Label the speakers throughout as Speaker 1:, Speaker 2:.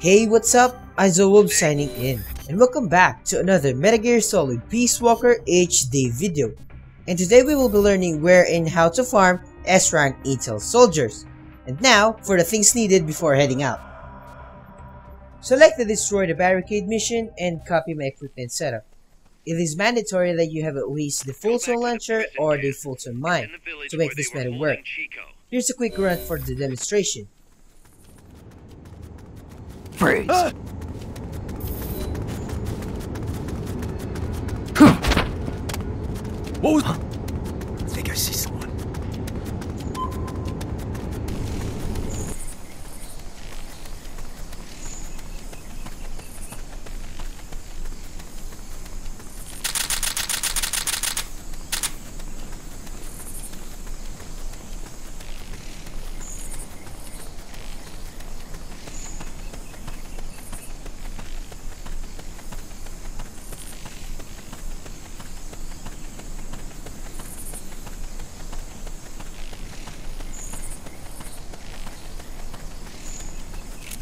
Speaker 1: Hey, what's up? I'm signing in, and welcome back to another Metal Gear Solid Peace Walker HD video. And today we will be learning where and how to farm S-rank Intel soldiers. And now, for the things needed before heading out. Select the Destroy the Barricade mission and copy my equipment setup. It is mandatory that you have at least the Fulton Launcher or the Fulton Mine to make this method work. Here's a quick run for the demonstration.
Speaker 2: Freeze! Ah! What was... I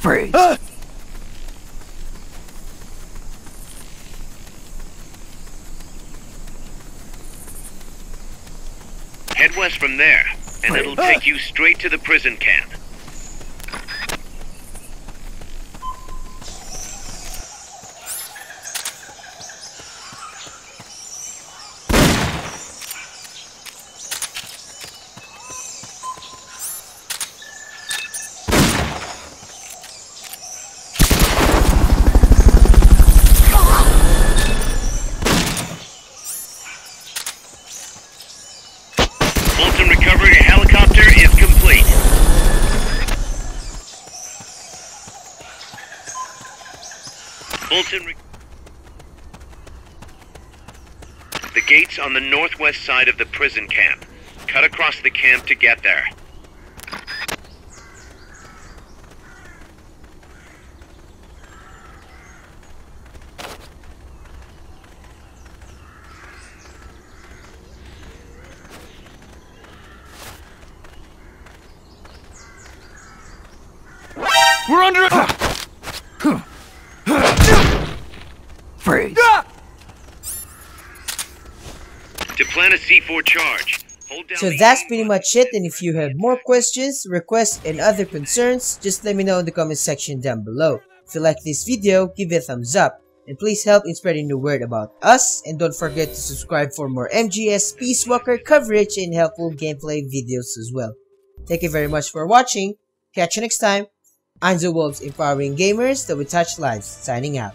Speaker 2: Freeze! Ah!
Speaker 3: Head west from there, and it'll take you straight to the prison camp. Fulton recovery helicopter is complete. The gate's on the northwest side of the prison camp. Cut across the camp to get there.
Speaker 2: We're under Freeze.
Speaker 3: To plan a C4 charge,
Speaker 1: so that's pretty much it and if you have more questions, requests, and other concerns, just let me know in the comment section down below. If you like this video, give it a thumbs up. And please help in spreading the word about us and don't forget to subscribe for more MGS Peace Walker coverage and helpful gameplay videos as well. Thank you very much for watching. Catch you next time. Einzel Wolves empowering gamers that will touch lives. Signing out.